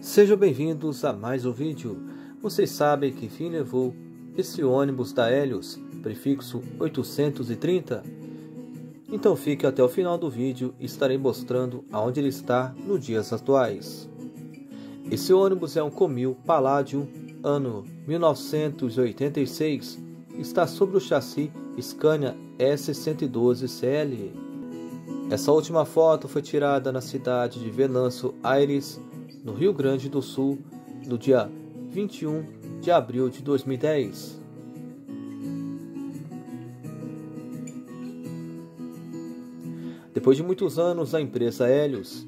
Sejam bem-vindos a mais um vídeo. Vocês sabem que fim levou esse ônibus da Helios, prefixo 830? Então fique até o final do vídeo e estarei mostrando aonde ele está nos dias atuais. Esse ônibus é um Comil Palladium ano 1986. Está sobre o chassi Scania S112CL. Essa última foto foi tirada na cidade de Venâncio Aires, no Rio Grande do Sul, no dia 21 de abril de 2010. Depois de muitos anos na empresa Helios,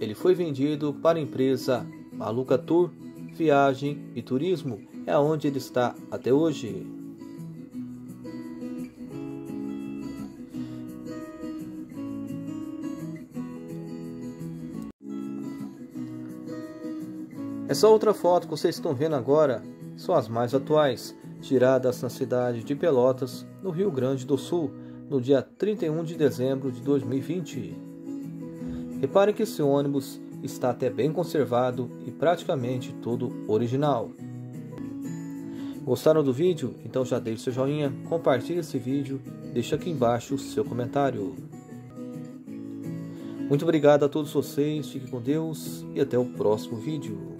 ele foi vendido para a empresa Maluca Tour, Viagem e Turismo, é onde ele está até hoje. Essa outra foto que vocês estão vendo agora são as mais atuais, tiradas na cidade de Pelotas, no Rio Grande do Sul, no dia 31 de dezembro de 2020. Reparem que esse ônibus está até bem conservado e praticamente todo original. Gostaram do vídeo? Então já deixe seu joinha, compartilhe esse vídeo, deixe aqui embaixo o seu comentário. Muito obrigado a todos vocês, fiquem com Deus e até o próximo vídeo.